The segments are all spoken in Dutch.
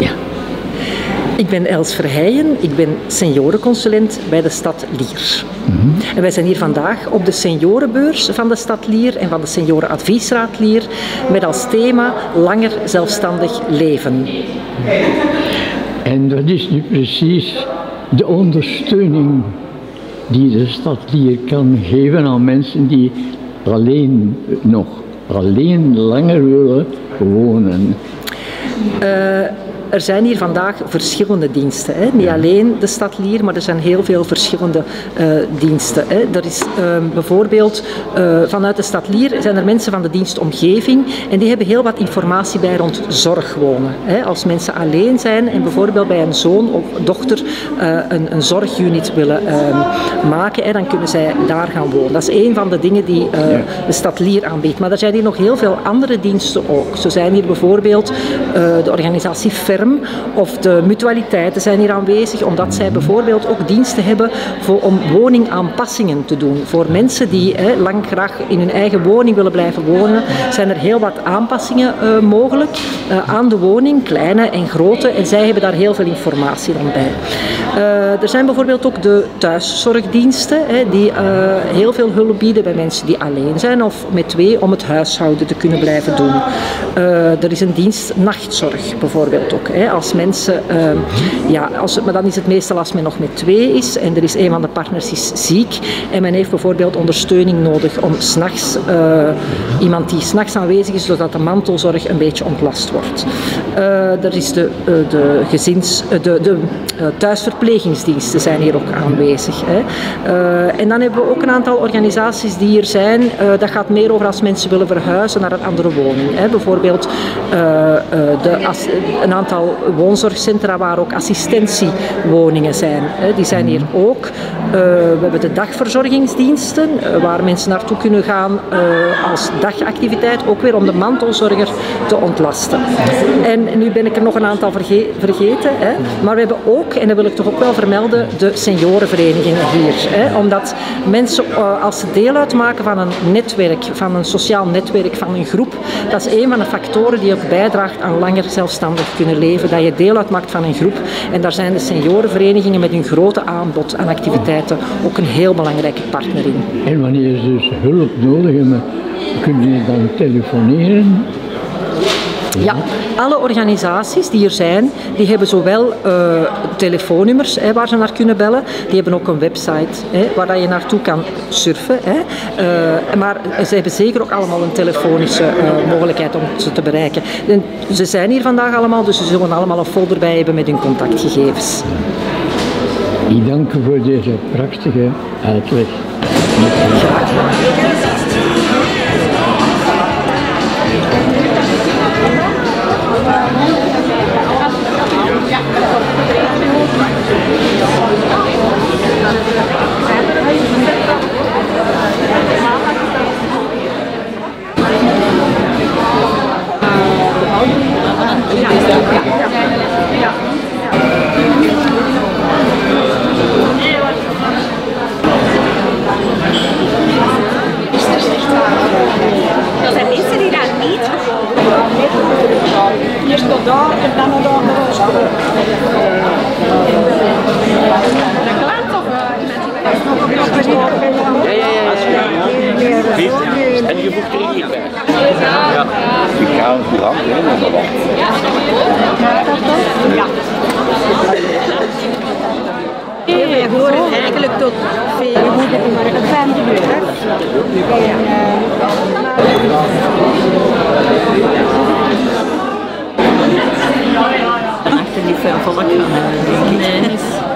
Ja. Ik ben Els Verheijen, ik ben seniorenconsulent bij de stad Lier. En wij zijn hier vandaag op de seniorenbeurs van de stad Lier en van de seniorenadviesraad Lier met als thema langer zelfstandig leven. En dat is nu precies de ondersteuning die de stad Lier kan geven aan mensen die alleen nog, alleen langer willen wonen. Er zijn hier vandaag verschillende diensten. Hè. Niet alleen de stad Lier, maar er zijn heel veel verschillende eh, diensten. Hè. Er is ehm, bijvoorbeeld eh, vanuit de stad Lier zijn er mensen van de dienst omgeving en die hebben heel wat informatie bij rond zorgwonen. Hè. Als mensen alleen zijn en bijvoorbeeld bij een zoon of dochter eh, een, een zorgunit willen ehm, maken, hè, dan kunnen zij daar gaan wonen. Dat is een van de dingen die de stad Lier aanbiedt. Maar er zijn hier nog heel veel andere diensten ook. Zo zijn hier bijvoorbeeld de organisatie Of de mutualiteiten zijn hier aanwezig, omdat zij bijvoorbeeld ook diensten hebben voor, om woningaanpassingen te doen. Voor mensen die hè, lang graag in hun eigen woning willen blijven wonen, zijn er heel wat aanpassingen uh, mogelijk uh, aan de woning, kleine en grote, en zij hebben daar heel veel informatie dan bij. Uh, er zijn bijvoorbeeld ook de thuiszorgdiensten, hè, die heel veel hulp bieden bij mensen die alleen zijn of met twee om het huishouden te kunnen blijven doen. er is een dienst nachtzorg bijvoorbeeld ook. Hè, als mensen, uh, ja, als, maar dan is het meestal als men nog met twee is en er is een van de partners is ziek en men heeft bijvoorbeeld ondersteuning nodig om s'nachts, uh, iemand die s'nachts aanwezig is, zodat de mantelzorg een beetje ontlast wordt. Uh, er is de, de gezins, de, de thuisverplegingsdiensten zijn hier ook aanwezig. Hè. en dan hebben we ook een aantal organisaties die hier zijn. dat gaat meer over als mensen willen verhuizen naar een andere woning. Hè. Bijvoorbeeld de, een aantal woonzorgcentra waar ook assistentiewoningen zijn. Die zijn hier ook. Eh, we hebben de dagverzorgingsdiensten eh, waar mensen naartoe kunnen gaan eh, als dagactiviteit, ook weer om de mantelzorger te ontlasten. En nu ben ik er nog een aantal vergeten, maar we hebben ook, en dat wil ik toch ook wel vermelden, de seniorenverenigingen hier. Omdat mensen, als ze deel uitmaken van een netwerk, van een sociaal netwerk, van een groep, dat is een van de factoren die ook bijdraagt aan langer zelfstandig kunnen leven dat je deel uitmaakt van een groep. En daar zijn de seniorenverenigingen met hun grote aanbod aan activiteiten ook een heel belangrijke partner in. En wanneer ze dus hulp nodig hebben, kun je dan telefoneren ja, alle organisaties die er zijn, die hebben zowel uh, telefoonnummers hè, waar ze naar kunnen bellen, die hebben ook een website hè, waar je naartoe kan surfen. Hè. Uh, maar ze hebben zeker ook allemaal een telefonische uh, mogelijkheid om ze te bereiken. En ze zijn hier vandaag allemaal, dus ze zullen allemaal een folder bij hebben met hun contactgegevens. Ik dank u voor deze prachtige uitleg. Graag Ja, ja, ja. En je voegt er niet bij. Ja. Ik ga een goed aan dat Ja. We horen eigenlijk tot veel goede En, Ja. niet veel volk gaan, denk Ja.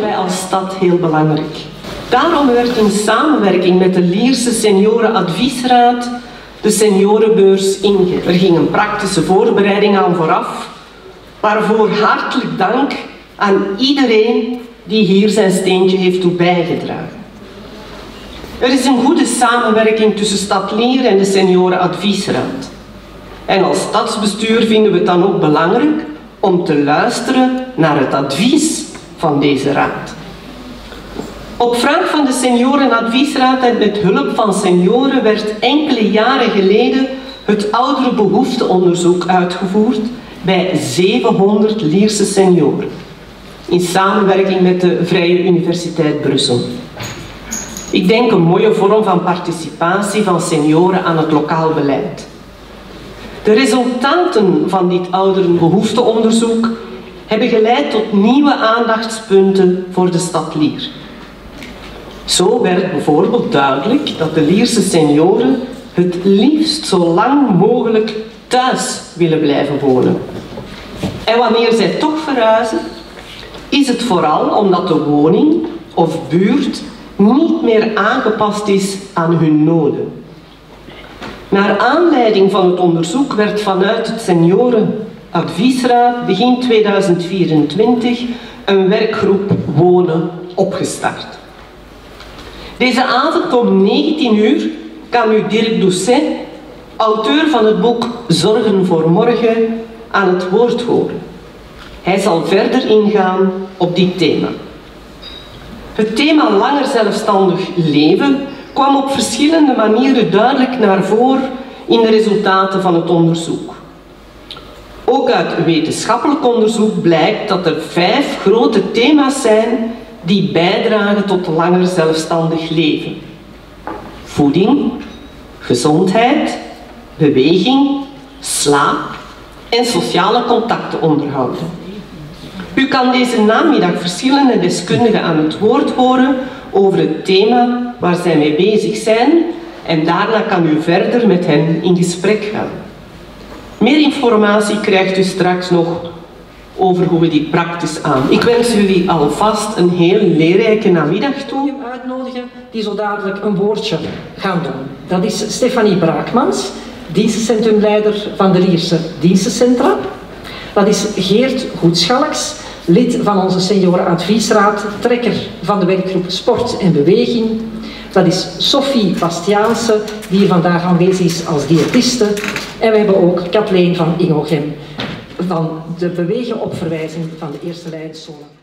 wij als stad heel belangrijk. Daarom werd in samenwerking met de Lierse Seniorenadviesraad de seniorenbeurs ingericht. Er ging een praktische voorbereiding aan vooraf, waarvoor hartelijk dank aan iedereen die hier zijn steentje heeft toe bijgedragen. Er is een goede samenwerking tussen Stad Lier en de Seniorenadviesraad. En als stadsbestuur vinden we het dan ook belangrijk om te luisteren naar het advies van deze raad. Op vraag van de Seniorenadviesraad en met hulp van senioren werd enkele jaren geleden het ouderenbehoefteonderzoek uitgevoerd bij 700 Lierse senioren in samenwerking met de Vrije Universiteit Brussel. Ik denk een mooie vorm van participatie van senioren aan het lokaal beleid. De resultaten van dit ouderenbehoefteonderzoek hebben geleid tot nieuwe aandachtspunten voor de stad Lier. Zo werd bijvoorbeeld duidelijk dat de Lierse senioren het liefst zo lang mogelijk thuis willen blijven wonen. En wanneer zij toch verhuizen, is het vooral omdat de woning of buurt niet meer aangepast is aan hun noden. Naar aanleiding van het onderzoek werd vanuit het Seniorenadviesraad begin 2024 een werkgroep Wonen opgestart. Deze avond om 19 uur kan u Dirk Doucet, auteur van het boek Zorgen voor Morgen, aan het woord horen. Hij zal verder ingaan op dit thema. Het thema langer zelfstandig leven kwam op verschillende manieren duidelijk naar voren in de resultaten van het onderzoek. Ook uit wetenschappelijk onderzoek blijkt dat er vijf grote thema's zijn die bijdragen tot langer zelfstandig leven. Voeding, gezondheid, beweging, slaap en sociale contacten onderhouden. U kan deze namiddag verschillende deskundigen aan het woord horen over het thema waar zij mee bezig zijn en daarna kan u verder met hen in gesprek gaan. Meer informatie krijgt u straks nog over hoe we die praktisch aan. Ik wens jullie alvast een heel leerrijke namiddag toe. uitnodigen die zo dadelijk een woordje gaan doen. Dat is Stefanie Braakmans, dienstencentrumleider van de Lierse Dienstencentra. Dat is Geert Goedschalks, lid van onze seniorenadviesraad, trekker van de werkgroep Sport en Beweging. Dat is Sophie Bastiaanse, die hier vandaag aanwezig is als diëtiste. En we hebben ook Kathleen van Ingogem van de bewegen op verwijzing van de eerste lijnzone.